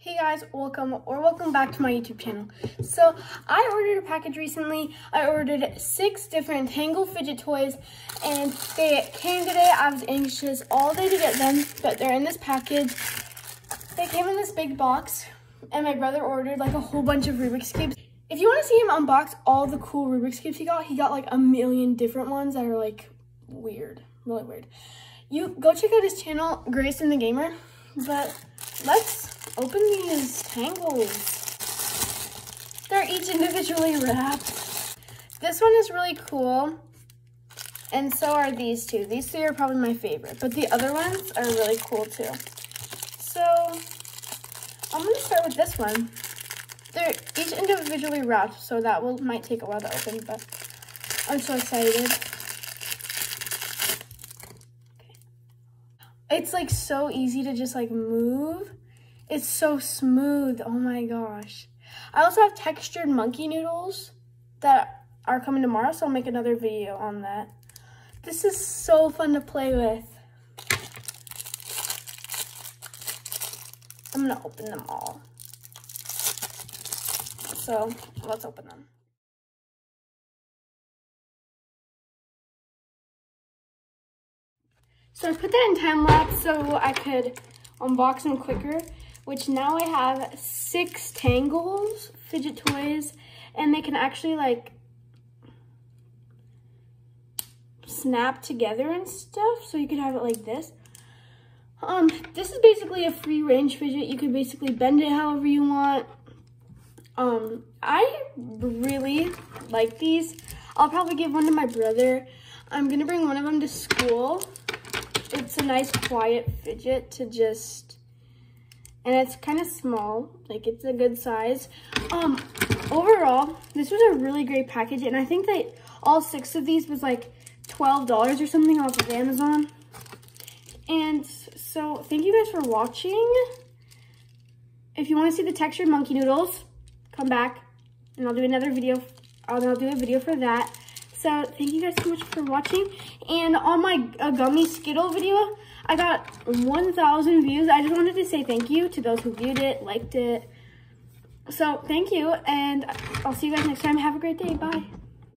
Hey guys, welcome or welcome back to my YouTube channel. So I ordered a package recently. I ordered six different Tangle fidget toys and they came today. I was anxious all day to get them, but they're in this package. They came in this big box and my brother ordered like a whole bunch of Rubik's Cubes. If you want to see him unbox all the cool Rubik's Cubes he got, he got like a million different ones that are like weird, really weird. You go check out his channel, Grayson the Gamer, but let's open these tangles. They're each individually wrapped. This one is really cool. And so are these two. These three are probably my favorite, but the other ones are really cool too. So I'm gonna start with this one. They're each individually wrapped, so that will might take a while to open, but I'm so excited. It's like so easy to just like move. It's so smooth. Oh my gosh. I also have textured monkey noodles that are coming tomorrow, so I'll make another video on that. This is so fun to play with. I'm gonna open them all. So let's open them. So I put that in time lapse so I could unbox them quicker which now I have six Tangles fidget toys, and they can actually like snap together and stuff, so you could have it like this. Um, this is basically a free range fidget. You can basically bend it however you want. Um, I really like these. I'll probably give one to my brother. I'm gonna bring one of them to school. It's a nice quiet fidget to just and it's kind of small like it's a good size. Um overall this was a really great package and i think that all six of these was like 12 dollars or something off of amazon. And so thank you guys for watching. If you want to see the textured monkey noodles come back and i'll do another video i'll do a video for that so thank you guys so much for watching. And on my uh, gummy Skittle video, I got 1,000 views. I just wanted to say thank you to those who viewed it, liked it. So thank you, and I'll see you guys next time. Have a great day. Bye.